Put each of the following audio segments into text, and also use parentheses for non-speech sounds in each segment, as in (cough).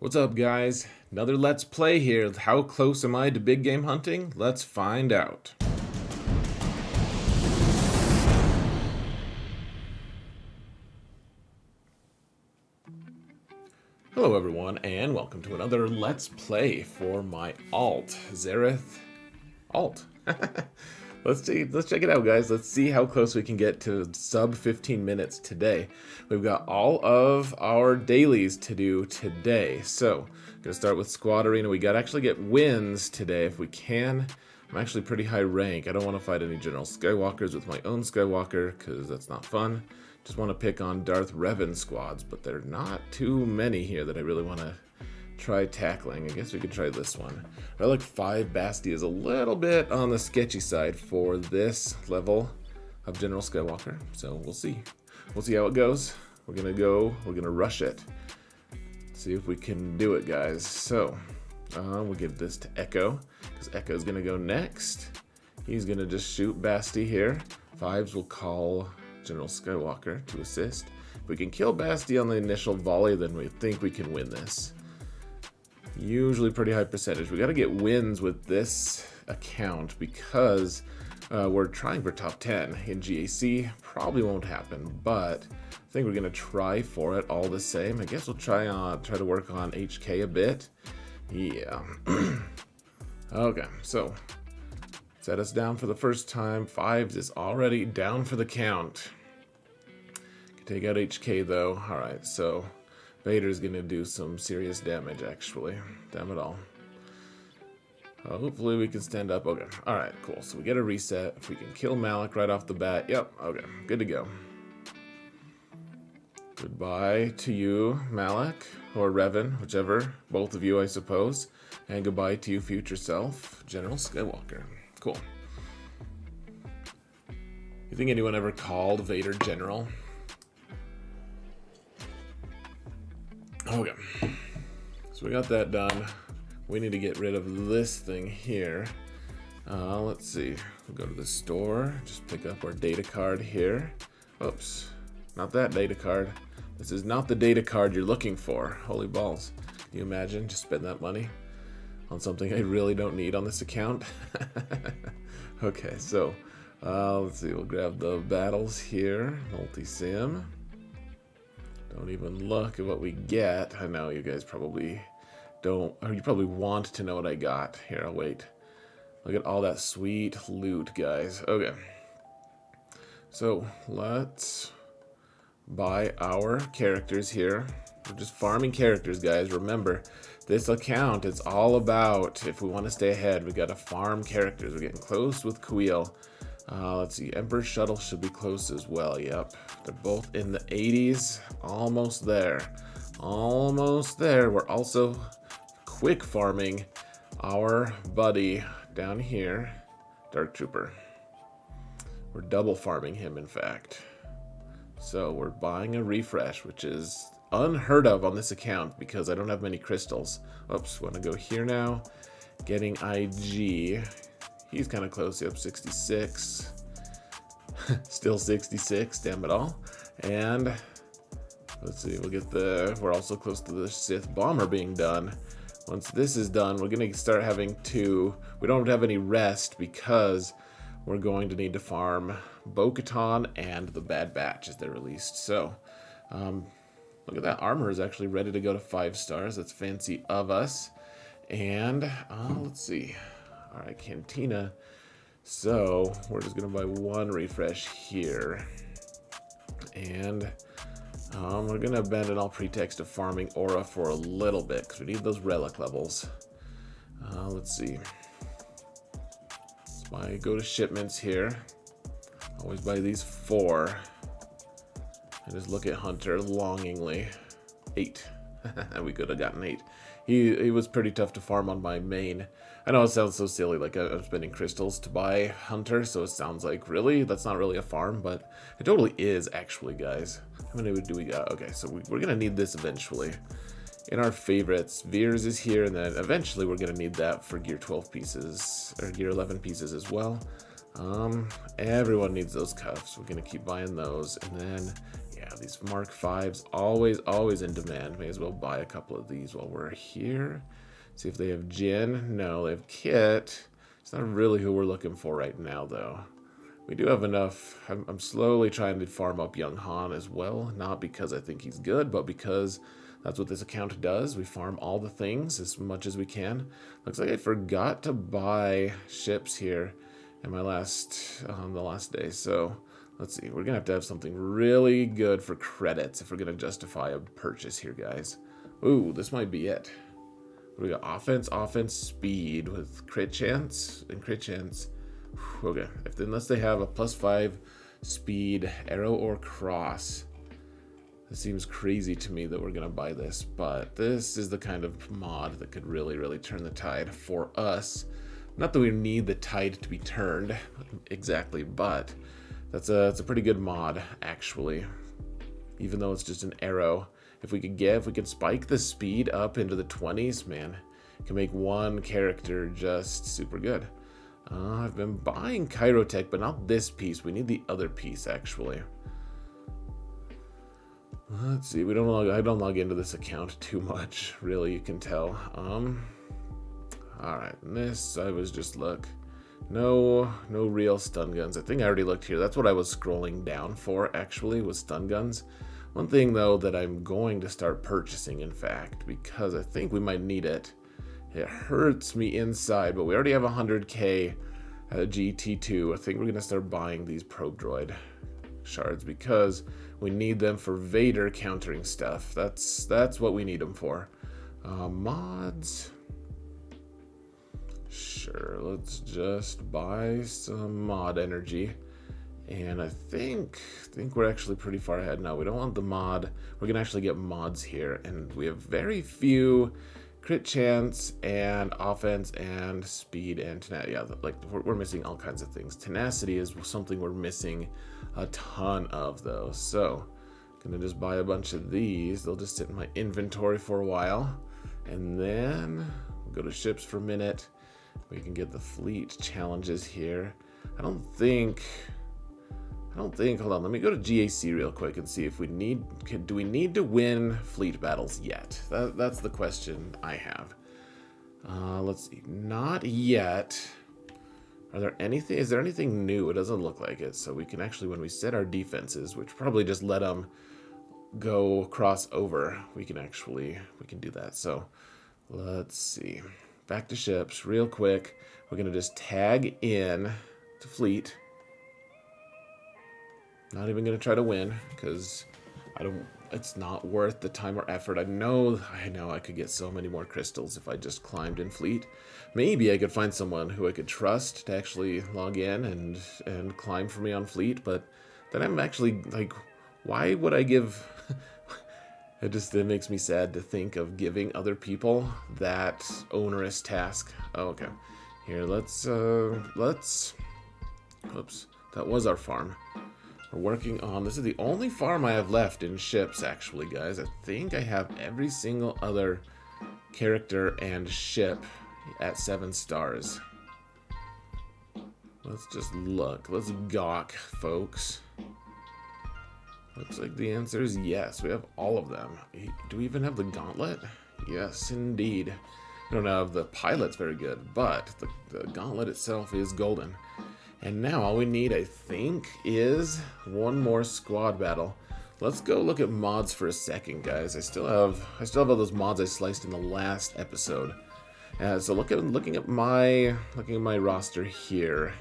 What's up, guys? Another Let's Play here. How close am I to big game hunting? Let's find out. Hello, everyone, and welcome to another Let's Play for my alt, Xaereth alt. (laughs) let's see, let's check it out, guys. Let's see how close we can get to sub 15 minutes today. We've got all of our dailies to do today. So, I'm gonna start with Squad Arena. We gotta actually get wins today if we can. I'm actually pretty high rank. I don't want to fight any General Skywalkers with my own Skywalker, because that's not fun. Just want to pick on Darth Revan squads, but there are not too many here that I really want to try tackling. I guess we could try this one. Relic 5 Basti is a little bit on the sketchy side for this level of General Skywalker, so we'll see. We'll see how it goes. We're gonna go, we're gonna rush it. See if we can do it, guys. So, uh, we'll give this to Echo, because Echo's gonna go next. He's gonna just shoot Basti here. Fives will call General Skywalker to assist. If we can kill Basti on the initial volley, then we think we can win this. Usually pretty high percentage. We got to get wins with this account because uh, we're trying for top 10 in GAC. Probably won't happen, but I think we're to try for it all the same. I guess we'll try on uh, try to work on HK a bit. Yeah. (clears throat) okay, so set us down for the first time. Fives is already down for the count. Can take out HK though. Alright, so Vader's gonna do some serious damage actually. Damn it all. Uh, hopefully we can stand up. Okay. Alright, cool. So we get a reset. If we can kill Malak right off the bat. Yep, okay. Good to go. Goodbye to you, Malak, or Revan, whichever. Both of you, I suppose. And goodbye to you, future self, General Skywalker. Cool. You think anyone ever called Vader General? Okay. So we got that done. We need to get rid of this thing here. Uh, let's see. We'll go to the store. Just pick up our data card here. Oops. Not that data card. This is not the data card you're looking for. Holy balls. Can you imagine? Just spend that money on something (laughs) I really don't need on this account. (laughs) okay, so uh, let's see. We'll grab the battles here. Multi-sim. Don't even look at what we get. I know you guys probably don't, or you probably want to know what I got. Here, I'll wait. Look at all that sweet loot, guys. Okay. So, let's buy our characters here. We're just farming characters, guys. Remember, this account is all about, if we want to stay ahead, we got to farm characters. We're getting close with Kuiil. Uh, let's see, Emperor Shuttle should be close as well. Yep, they're both in the 80s. Almost there. Almost there. We're also quick farming our buddy down here, Dark Trooper. We're double farming him, in fact. So we're buying a refresh, which is unheard of on this account because I don't have many crystals. Oops, want to go here now. Getting IG. He's kind of close. up 66. (laughs) Still 66, damn it all. And let's see, we'll get the, we're also close to the Sith Bomber being done. Once this is done, we're going to start having to, we don't have any rest because we're going to need to farm Bo-Katan and the Bad Batch as they're released. So, um, look at that armor is actually ready to go to five stars. That's fancy of us. And, uh, let's see. All right, Cantina. So we're just gonna buy one refresh here. And um, we're gonna abandon all pretext of farming aura for a little bit because we need those relic levels. Uh, let's see. Let's buy, go to shipments here. Always buy these four. And just look at Hunter longingly. Eight. (laughs) we could have gotten eight. He, he was pretty tough to farm on my main. I know it sounds so silly, like I'm spending crystals to buy Hunter, so it sounds like, really? That's not really a farm, but it totally is, actually, guys. How many do we got? Okay, so we, we're gonna need this eventually. In our favorites, Veers is here, and then eventually we're gonna need that for Gear 12 pieces, or Gear 11 pieces as well. Um, everyone needs those cuffs. We're gonna keep buying those, and then, yeah, these Mark 5s, always, always in demand. May as well buy a couple of these while we're here. See if they have Jin. No, they have Kit. It's not really who we're looking for right now, though. We do have enough. I'm, I'm slowly trying to farm up Young Han as well. Not because I think he's good, but because that's what this account does. We farm all the things as much as we can. Looks like I forgot to buy ships here in my last, um, the last day. So let's see. We're going to have to have something really good for credits if we're going to justify a purchase here, guys. Ooh, this might be it. We got offense, offense, speed with crit chance and crit chance. Okay, if unless they have a plus five speed arrow or cross, it seems crazy to me that we're gonna buy this. But this is the kind of mod that could really, really turn the tide for us. Not that we need the tide to be turned exactly, but that's a that's a pretty good mod actually. Even though it's just an arrow if we could get, if we could spike the speed up into the 20s, man, can make one character just super good. Uh, I've been buying Kyrotech, but not this piece. We need the other piece, actually. Let's see. We don't log. I don't log into this account (laughs) too much, really. You can tell. Um. All right. This I was just look. No, no real stun guns. I think I already looked here. That's what I was scrolling down for. Actually, was stun guns. One thing though that I'm going to start purchasing in fact, because I think we might need it. It hurts me inside, but we already have 100k uh, GT2. I think we're gonna start buying these probe droid shards because we need them for Vader countering stuff. That's that's what we need them for. Uh, mods. Sure, let's just buy some mod energy. And I think think we're actually pretty far ahead now. We don't want the mod. We're gonna actually get mods here, and we have very few crit chance and offense and speed and tenacity. Yeah, like we're, we're, missing all kinds of things. Tenacity is something we're missing a ton of though. So gonna just buy a bunch of these. They'll just sit in my inventory for a while, and then go to ships for a minute. We can get the fleet challenges here. I don't think I don't think, hold on, let me go to GAC real quick and see if we need, can, do we need to win fleet battles yet? That, that's the question I have. Uh, let's see, not yet. Are there anything, is there anything new? It doesn't look like it. So we can actually, when we set our defenses, which probably just let them go cross over, we can actually, we can do that. So let's see, back to ships real quick. We're to just tag in to fleet. Not even gonna try to win because I don't. It's not worth the time or effort. I know. I know. I could get so many more crystals if I just climbed in fleet. Maybe I could find someone who I could trust to actually log in and and climb for me on fleet. But then I'm actually like, why would I give? (laughs) it just it makes me sad to think of giving other people that onerous task. Oh, okay. Here, let's uh, let's. Oops, that was our farm. We're working on, this is the only farm I have left in ships, actually, guys. I think I have every single other character and ship at seven stars. Let's just look. Let's gawk, folks. Looks like the answer is yes. We have all of them. Do we even have the gauntlet? Yes, indeed. We don't have the pilot's very good, but the, the gauntlet itself is golden. And now all we need, I think, is one more squad battle. Let's go look at mods for a second, guys. I still have I still have all those mods I sliced in the last episode. Uh, so look at looking at my looking at my roster here.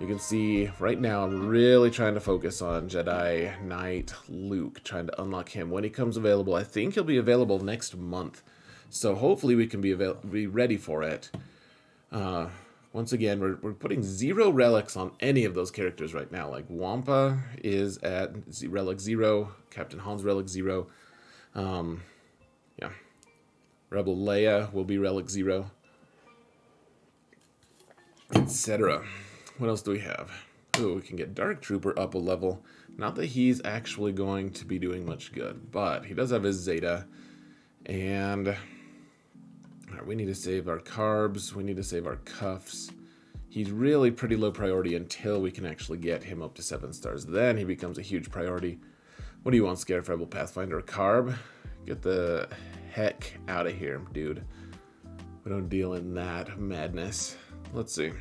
You can see right now I'm really trying to focus on Jedi Knight Luke, trying to unlock him when he comes available. I think he'll be available next month, so hopefully we can be be ready for it. Uh, once again, we're, we're putting zero relics on any of those characters right now. Like Wampa is at relic zero, Captain Han's relic zero. Um, yeah. Rebel Leia will be relic zero, etc. What else do we have? Oh, we can get Dark Trooper up a level. Not that he's actually going to be doing much good, but he does have his Zeta. And We need to save our carbs. We need to save our cuffs. He's really pretty low priority until we can actually get him up to 7 stars. Then he becomes a huge priority. What do you want, Scarif Pathfinder? Carb? Get the heck out of here, dude. We don't deal in that madness. Let's see.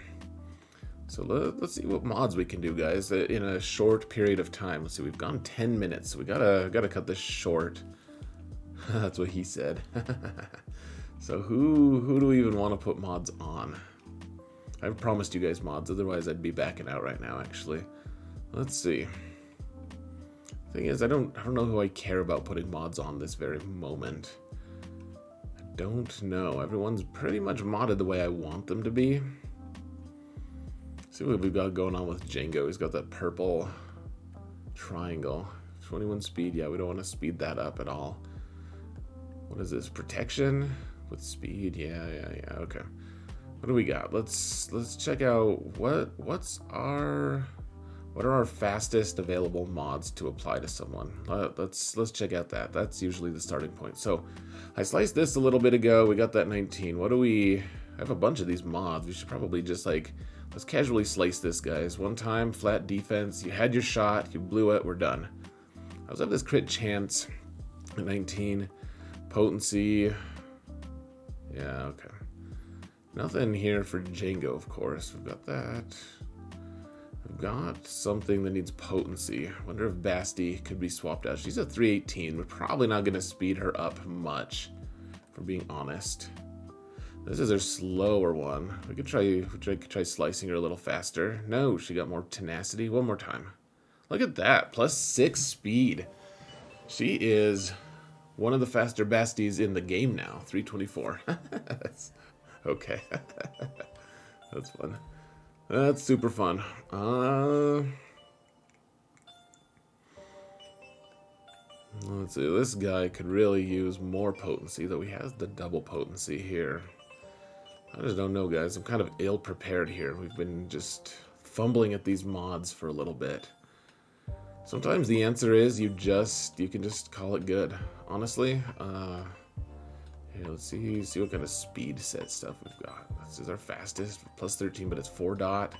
So let, us see what mods we can do, guys, uh, in a short period of time. Let's see, we've gone 10 minutes. We gotta gotta cut this short. (laughs) That's what he said. (laughs) so who who do we even want to put mods on? I've promised you guys mods, otherwise I'd be backing out right now, actually. Let's see. Thing is, I don't I don't know who I care about putting mods on this very moment. I don't know. Everyone's pretty much modded the way I want them to be. See what we've got going on with Django. He's got that purple triangle. 21 speed. Yeah, we don't want to speed that up at all. What is this? Protection with speed. Yeah, yeah, yeah. Okay. What do we got? Let's let's check out what what's our what are our fastest available mods to apply to someone? Uh, let's let's check out that. That's usually the starting point. So I sliced this a little bit ago. We got that 19. What do we? I have a bunch of these mods. We should probably just like Let's casually slice this, guys. One time, flat defense. You had your shot. You blew it. We're done. I was have this crit chance. 19. Potency. Yeah, okay. Nothing here for Django, of course. We've got that. We've got something that needs potency. Wonder if Basti could be swapped out. She's a 318. We're probably not going to speed her up much, for being honest. This is her slower one. We could try, could try slicing her a little faster. No, she got more tenacity. One more time. Look at that. Plus six speed. She is one of the faster Basties in the game now. 324. (laughs) okay. (laughs) That's fun. That's super fun. Uh, let's see. This guy could really use more potency, though he has the double potency here. I just don't know, guys. I'm kind of ill prepared here. We've been just fumbling at these mods for a little bit. Sometimes the answer is you just, you can just call it good. Honestly, uh, here, let's see, see what kind of speed set stuff we've got. This is our fastest, plus 13, but it's 4 dot.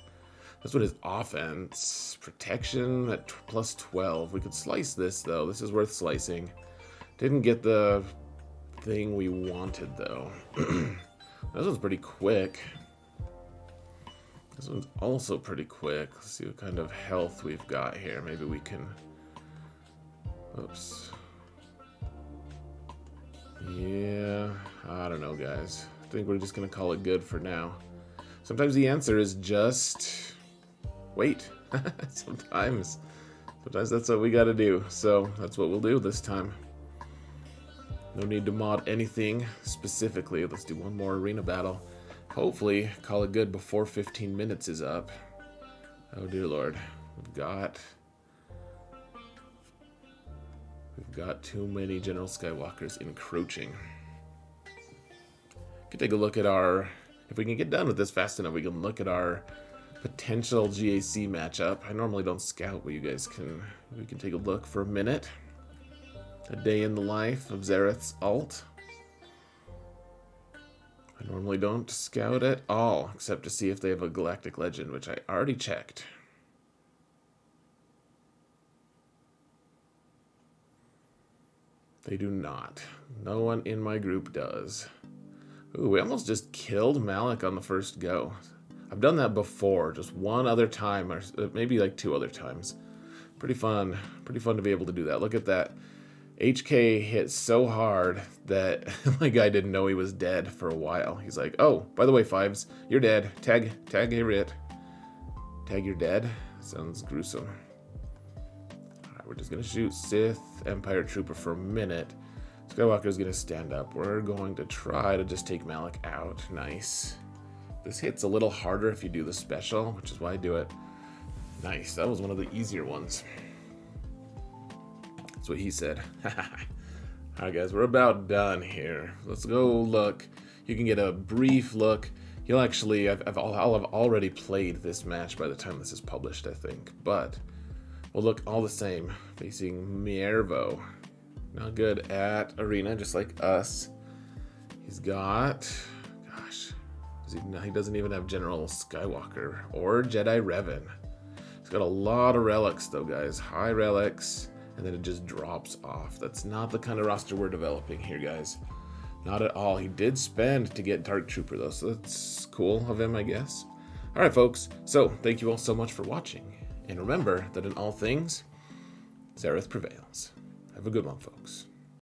That's what his offense. Protection at plus 12. We could slice this, though. This is worth slicing. Didn't get the thing we wanted, though. (clears throat) This one's pretty quick. This one's also pretty quick. Let's see what kind of health we've got here. Maybe we can... Oops. Yeah, I don't know, guys. I think we're just going to call it good for now. Sometimes the answer is just wait. (laughs) sometimes. Sometimes that's what we got to do. So that's what we'll do this time. No need to mod anything specifically. Let's do one more arena battle. Hopefully, call it good before 15 minutes is up. Oh dear lord. We've got... We've got too many General Skywalkers encroaching. Could take a look at our... If we can get done with this fast enough, we can look at our potential GAC matchup. I normally don't scout, but you guys can... We can take a look for a minute. A day in the life of Xaereth's alt. I normally don't scout at all, except to see if they have a Galactic Legend, which I already checked. They do not. No one in my group does. Ooh, we almost just killed Malak on the first go. I've done that before, just one other time, or uh, maybe like two other times. Pretty fun. Pretty fun to be able to do that. Look at that. HK hit so hard that (laughs) my guy didn't know he was dead for a while. He's like, oh, by the way, Fives, you're dead. Tag, tag Harriet. Tag, you're dead? Sounds gruesome. Alright, we're just gonna shoot Sith Empire Trooper for a minute. Skywalker's gonna stand up. We're going to try to just take Malak out. Nice. This hits a little harder if you do the special, which is why I do it. Nice, that was one of the easier ones. What he said. (laughs) Alright guys, we're about done here. Let's go look. You can get a brief look. You'll actually, I've, I've, I'll have already played this match by the time this is published, I think. But we'll look all the same. Facing Miervo. Not good at Arena, just like us. He's got, gosh, he, he doesn't even have General Skywalker or Jedi Revan. He's got a lot of relics though, guys. High relics and then it just drops off. That's not the kind of roster we're developing here, guys. Not at all. He did spend to get Dark Trooper, though, so that's cool of him, I guess. All right, folks. So, thank you all so much for watching. And remember that in all things, Xaereth prevails. Have a good one, folks.